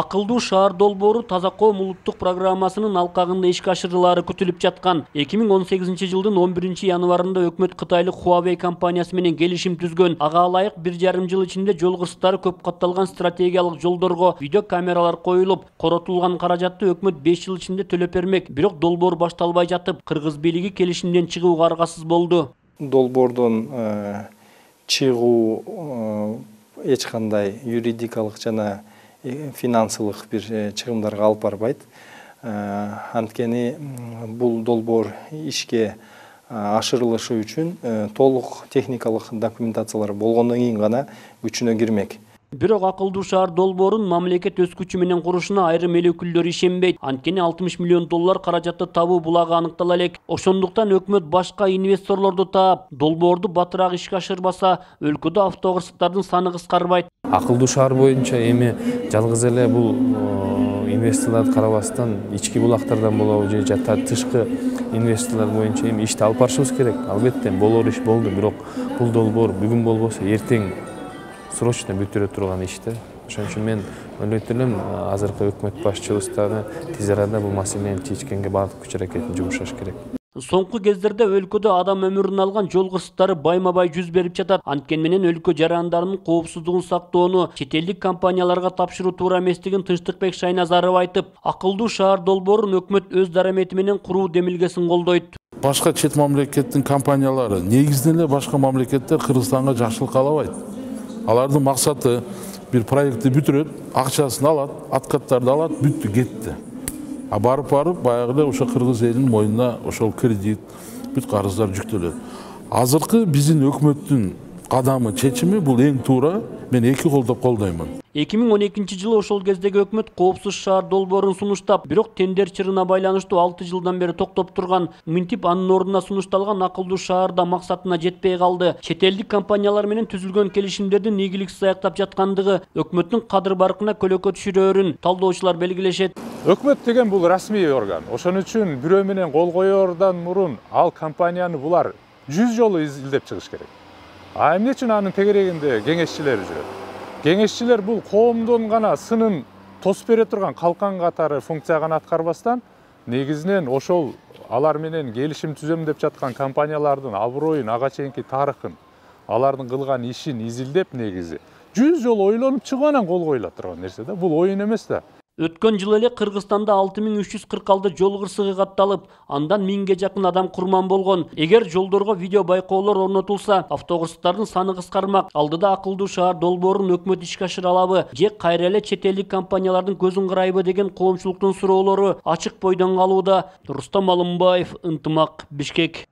акылдуу шаар долбоору таза коом улуттук программасынын алкагында ишке ашырылаары күтүлүп жаткан эки миң он сегизинчи жылдын он биринчи январында өкмөт кытайлык хуавей компаниясы менен келишим түзгөн ага ылайык бир жарым жыл ичинде жол кырсыктары көп катталган стратегиялык жолдорго видео камералар коюлуп коротулган каражатты өкмөт беш жыл ичинде төлөп бермек бирок долбоор башталбай жатып кыргыз бийлиги келишимден чыгууга аргасыз болду. Долбоордон чыгуу эч кандай юридикалык жана финансылык бир чыгымдарга алып барбайт. Анткени бул долбоор ишке ашырылышы үчүн толук техникалык документациялар болгондон кийин гана күчүнө кирмек. Бирок акылдуу шаар долбоорун мамлекет өз күчү менен курушуна айрым эл өкүлдөрү ишенбейт. Анткени алтымыш миллион доллар каражатты табуу булагы аныктала элек. Ошондуктан өкмөт башка инвесторлорду таап долбоорду батыраак ишке ашырбаса өлкөдө автокырсыктардын саны кыскарбайт. Акылдуу шаар боюнча эми жалгыз эле бул инвесторлорду карабастан ички булактардан болобу же тышкы инвесторлор боюнча эми ишти алып барышыбыз керек. Албетте болоор иш болду бирок бул долбоор бүгүн болбосо эртең срочно бүтүрө турган иш да ошон үчүн мен ойлойт элем азыркы өкмөт башчыбыз дагы тез арада бул маселени чечкенге баардык күч аракетин жумшаш керек соңку кездерде өлкөдө адам өмүрүн алган жол кырсыктары байма бай жүз берип жатат. Анткени менен өлкө жарандарынын коопсуздугун сактоону чет элдик компанияларга тапшыруу туура эместигин тынчтыкбек шайназаров айтып акылдуу шаар долбоорун өкмөт өз дарамети менен куруу демилгесин колдойт башка чет мамлекеттин компаниялары негизинен эле башка мамлекеттер кыргызстанга жакшылык каалабайт. Алардын максаты бир проектти бүтүрөт акчасын алат откаттарды алат бүттү кетти. А барып барып баягы эле ошо кыргыз элинин мойнуна ошол кредит бүт карыздар жүктөлөт азыркы биздин өкмөттүн кадамы чечими бул эң туура мен эки колдоп колдоймун эки миң он экинчи жылы ошол кездеги өкмөт коопсуз шаар долбоорун сунуштап бирок тендер чырына байланыштуу алты жылдан бери токтоп турган мынтип анын ордуна сунушталган акылдуу шаар да максатына жетпей калды чет элдик компаниялар менен түзүлгөн келишимдердин ийгиликсиз аяктап жаткандыгы өкмөттүн кадыр баркына көлөкө түшүрөөрүн талдоочулар белгилешет өкмөт деген бул расмий орган ошон үчүн бирөө менен кол коердон мурун ал компанияны булар жүз жолу изилдеп чыгыш керек эмне үчүн анын тегерегинде кеңешчилери жүрөт кеңешчилер бул коомдун гана сынын тосуп бере турган калкан катары функция гана аткарбастан негизинен ошол алар менен келишим түзөм деп жаткан компаниялардын аброюн ага чейинки тарыхын алардын кылган ишин изилдеп негизи жүз жолу ойлонуп чыгып анан кол коюла турган нерсе да бул оюн эмес да өткөн жылы эле кыргызстанда алты миң үч жүз кырк алты жол кырсыгы катталып андан миңге жакын адам курман болгон. Эгер жолдорго видео байкоолор орнотулса автокырсыктардын саны кыскармак. Алдыда акылдуу шаар долбоорун өкмөт ишке ашыра алабы же кайра эле чет элдик компаниялардын көзүн карайбы деген коомчулуктун суроолору ачык бойдон калууда. Рустам алымбаев ынтымак бишкек.